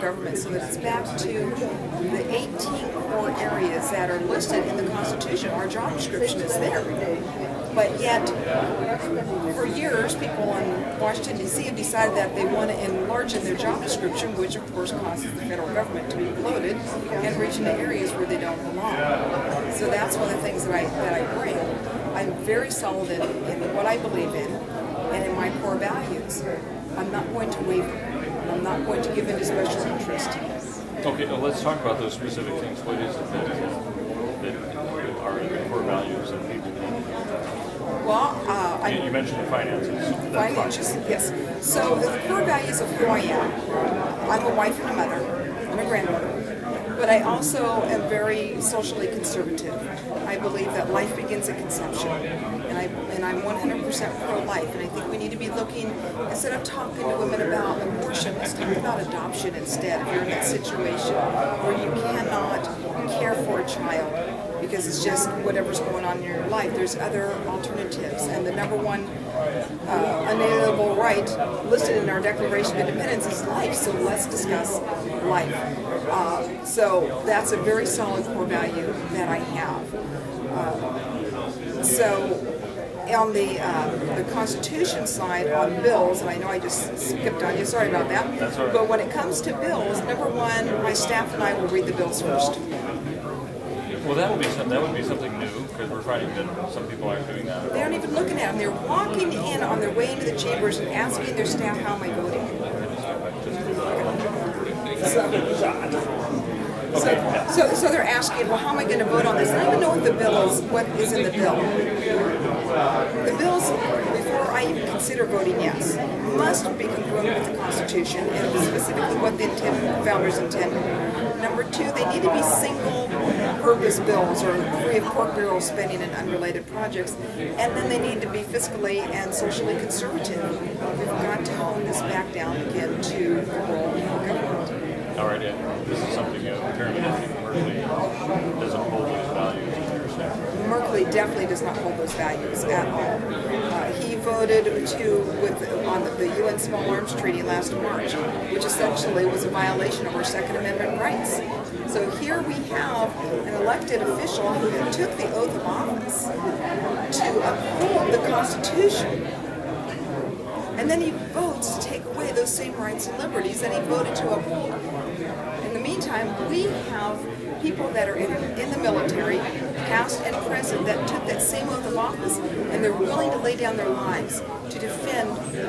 government so that it's back to the 18 core areas that are listed in the Constitution. Our job description is there. But yet, for years, people in Washington, D.C. have decided that they want to enlarge in their job description, which of course causes the federal government to be bloated and reach into areas where they don't belong. So that's one of the things that I, that I bring. I'm very solid in, in what I believe in and in my core values. I'm not going to waver. I'm not going to give in to special interest. Okay, well, let's talk about those specific things. What is it that, that are the core values that people need? Well, uh, I, You, you mentioned the finances. Finances, yes. So the core values of who I am, I'm a wife and a mother, I'm a grandmother, but I also am very socially conservative. I believe that life begins at conception, and I and I'm 100% pro-life. And I think we need to be looking instead of talking to women about abortion, let's talk about adoption instead. If you're in that situation where you cannot care for a child because it's just whatever's going on in your life. There's other alternatives, and the number one uh, unalienable right listed in our Declaration of Independence is life. So let's discuss life. Uh, so that's a very solid core value that I have. Uh, so on the uh, the Constitution side on bills, and I know I just skipped on you. Sorry about that. That's all right. But when it comes to bills, number one, my staff and I will read the bills first. Well, that would be some, that would be something new because we're finding that some people aren't doing that. They aren't even looking at them. They're walking in on their way into the chambers and asking their staff, how am I voting? So, so, so they're asking, well, how am I going to vote on this? I don't even know what the bill is, what is in the bill. The bills, before I even consider voting yes, must be congruent with the Constitution and specifically what the intent, founders intended. Number two, they need to be single-purpose bills or free of pork barrel spending and unrelated projects, and then they need to be fiscally and socially conservative. We've got to hone this back down again to the role of government. All right, and this is something apparently Merkley doesn't hold those values. Merkley definitely does not hold those values at all. Uh, he voted to with on the, the UN Small Arms Treaty last March, which essentially was a violation of our Second Amendment rights. So here we have an elected official who took the oath of office to uphold the Constitution. And then he votes to take away those same rights and liberties that he voted to uphold. In the meantime, we have people that are in, in the military, past and present, that took that same oath of office and they're willing to lay down their lives to defend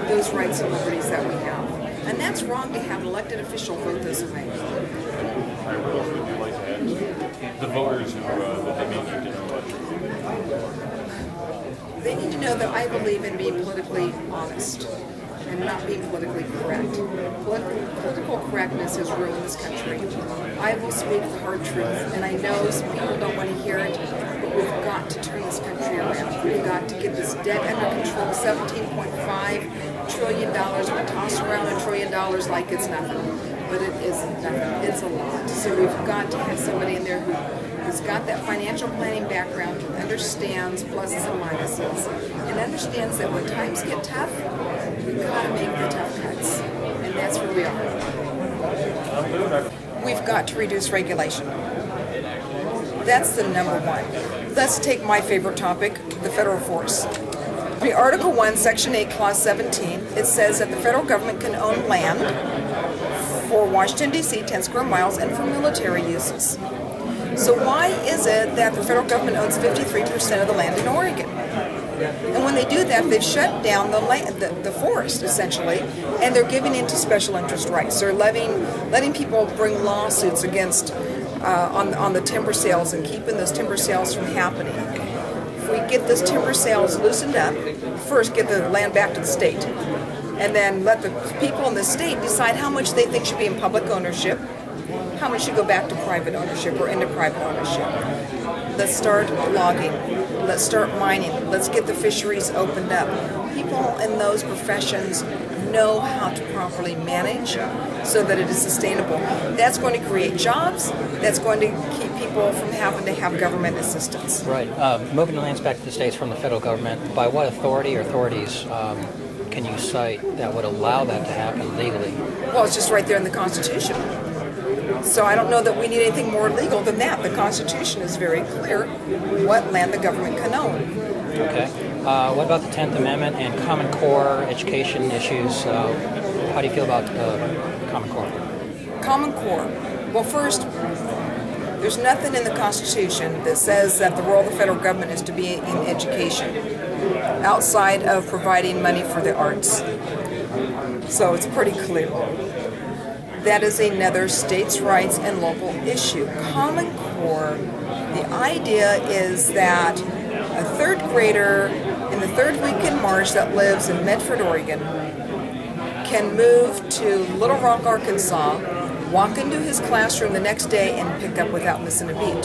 those rights and liberties that we have. And that's wrong to have an elected official vote those away. You? The voters who uh, that they may need to know what. They need to know that I believe in being politically honest and not being politically correct. Polit- political correctness has ruined this country. I will speak the hard truth, and I know some people don't want to hear it, but we've got to turn this country around. We've got to get this debt under control. $17.5 trillion. We toss around a trillion dollars like it's nothing, but it isn't nothing. It's a lot. So we've got to have somebody in there who who's got that financial planning background, who understands pluses and minuses, and understands that when times get tough, we've got to make the tough cuts. And that's where we are. We've got to reduce regulation. That's the number one. Let's take my favorite topic, the federal force. The Article 1, Section 8, Clause 17, it says that the federal government can own land for Washington, D.C., 10 square miles, and for military uses. So why is it that the federal government owns 53% of the land in Oregon? And when they do that, they've shut down the land, the, the forest essentially, and they're giving into special interest rights. They're letting letting people bring lawsuits against uh, on on the timber sales and keeping those timber sales from happening. If we get those timber sales loosened up, first get the land back to the state, and then let the people in the state decide how much they think should be in public ownership, how much should go back to private ownership or into private ownership. Let's start logging. Let's start mining. Let's get the fisheries opened up. People in those professions know how to properly manage so that it is sustainable. That's going to create jobs. That's going to keep people from having to have government assistance. Right. Uh, moving the lands back to the states from the federal government, by what authority or authorities um, can you cite that would allow that to happen legally? Well, it's just right there in the Constitution. So I don't know that we need anything more legal than that. The Constitution is very clear what land the government can own. Okay. Uh, what about the Tenth Amendment and Common Core education issues? Uh, how do you feel about uh, Common Core? Common Core. Well, first, there's nothing in the Constitution that says that the role of the federal government is to be in education outside of providing money for the arts. So it's pretty clear. That is another states' rights and local issue. Common Core, the idea is that a third grader in the third week in March that lives in Medford, Oregon, can move to Little Rock, Arkansas, walk into his classroom the next day, and pick up without missing a beat.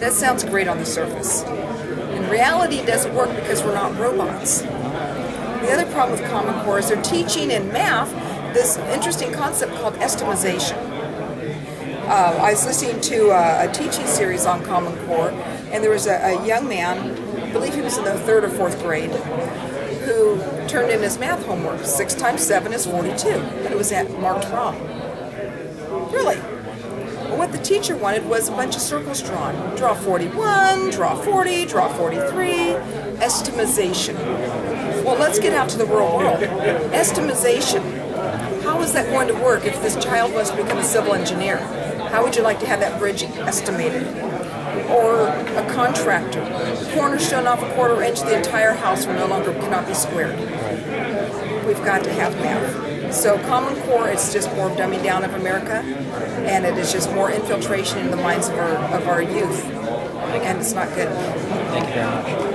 That sounds great on the surface. In reality, it doesn't work because we're not robots. The other problem with Common Core is they're teaching in math this interesting concept called estimation. Uh, I was listening to a, a, teaching series on Common Core, and there was a, a young man, I believe he was in the third or fourth grade, who turned in his math homework. Six times seven is 42, and it was marked wrong. Really? What the teacher wanted was a bunch of circles drawn. Draw 41, draw 40, draw 43, estimation. Well, let's get out to the real world. Estimation. How is that going to work if this child wants to become a civil engineer? How would you like to have that bridge estimated? Or a contractor, cornerstone off a quarter inch, the entire house will no longer cannot be squared. We've got to have math. So Common Core is just more dumbing down of America, and it is just more infiltration in the minds of our of our youth, and it's not good. Thank you very much.